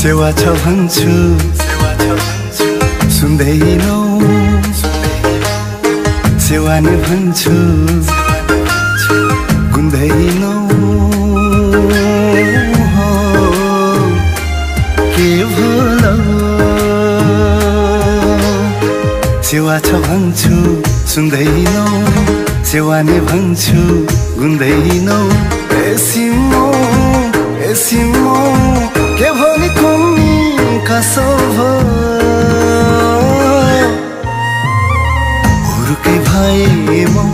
सेवा छ भन्छु। सुन्दैनौ सेवा नै भन्छु। गुन्दैनौ के भोलौ। सेवा छ भन्छु सुन्दैनौ सेवा नै भन्छु गुन्दैनौ सिम शोभो উরুকে ভাই মা